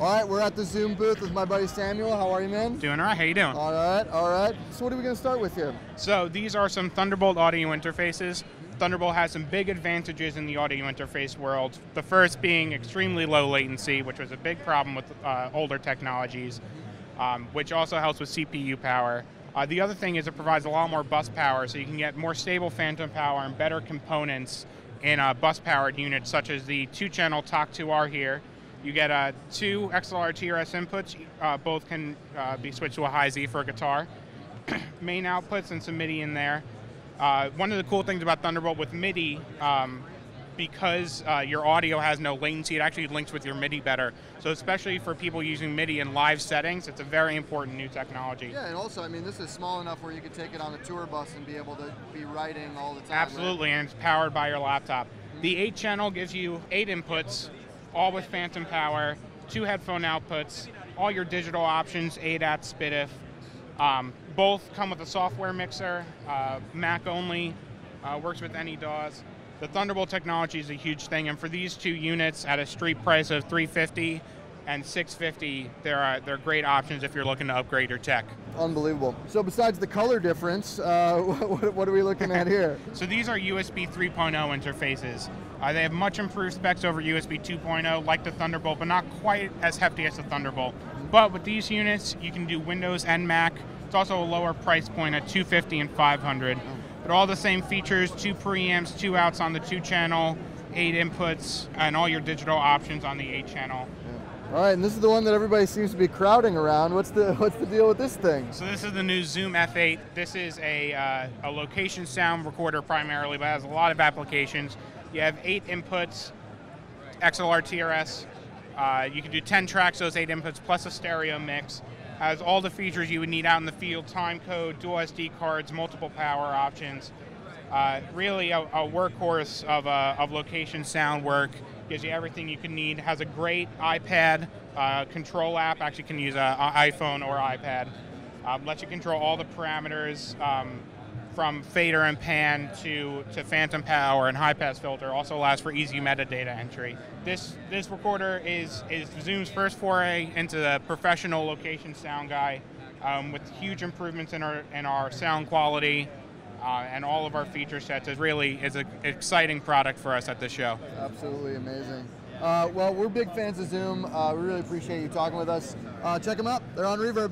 All right, we're at the Zoom booth with my buddy Samuel. How are you, man? Doing all right. How you doing? All right, all right. So what are we going to start with here? So these are some Thunderbolt audio interfaces. Thunderbolt has some big advantages in the audio interface world. The first being extremely low latency, which was a big problem with uh, older technologies, um, which also helps with CPU power. Uh, the other thing is it provides a lot more bus power, so you can get more stable phantom power and better components in a bus-powered unit, such as the two-channel TAC-2R here. You get uh, two XLR TRS inputs. Uh, both can uh, be switched to a high Z for a guitar. Main outputs and some MIDI in there. Uh, one of the cool things about Thunderbolt with MIDI, um, because uh, your audio has no latency, it actually links with your MIDI better. So especially for people using MIDI in live settings, it's a very important new technology. Yeah, and also, I mean, this is small enough where you could take it on a tour bus and be able to be writing all the time. Absolutely, right? and it's powered by your laptop. The 8 channel gives you 8 inputs, all with phantom power, two headphone outputs, all your digital options, ADAT, SPDIF. Um, both come with a software mixer, uh, Mac only, uh, works with any DAWs. The Thunderbolt technology is a huge thing, and for these two units at a street price of 350 and 650, they're uh, they're great options if you're looking to upgrade your tech. Unbelievable. So besides the color difference, uh, what, what, are we looking at here? so these are USB 3.0 interfaces. Uh, they have much improved specs over USB 2.0, like the Thunderbolt, but not quite as hefty as the Thunderbolt. But with these units, you can do Windows and Mac. It's also a lower price point at 250 and 500. But all the same features, two preamps, two outs on the two channel, eight inputs, and all your digital options on the eight channel. All right, and this is the one that everybody seems to be crowding around. What's the what's the deal with this thing? So this is the new Zoom F8. This is a, uh, a location sound recorder primarily, but has a lot of applications. You have eight inputs, XLR TRS. Uh, you can do 10 tracks, those eight inputs, plus a stereo mix. Has all the features you would need out in the field, time code, dual SD cards, multiple power options. Uh, really a, a, workhorse of, uh, of location sound work. Gives you everything you can need. Has a great iPad uh, control app. Actually can use an iPhone or iPad. Um, lets you control all the parameters. Um, from fader and pan to, to phantom power and high pass filter also allows for easy metadata entry. This this recorder is is Zoom's first foray into the professional location sound guy, um, with huge improvements in our in our sound quality. Uh, and all of our feature sets is really is an exciting product for us at this show. Absolutely amazing. Uh, well, we're big fans of Zoom. Uh, we really appreciate you talking with us. Uh, check them out. They're on Reverb.